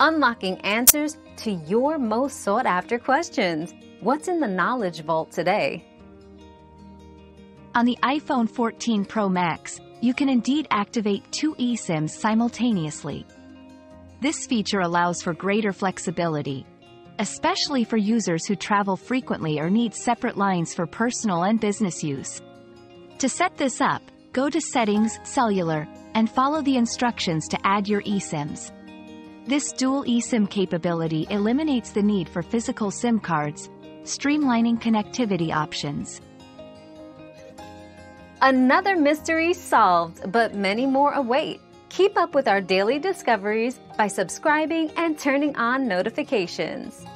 unlocking answers to your most sought after questions. What's in the Knowledge Vault today? On the iPhone 14 Pro Max, you can indeed activate two eSIMs simultaneously. This feature allows for greater flexibility, especially for users who travel frequently or need separate lines for personal and business use. To set this up, go to Settings, Cellular, and follow the instructions to add your eSIMs. This dual eSIM capability eliminates the need for physical SIM cards, streamlining connectivity options. Another mystery solved, but many more await. Keep up with our daily discoveries by subscribing and turning on notifications.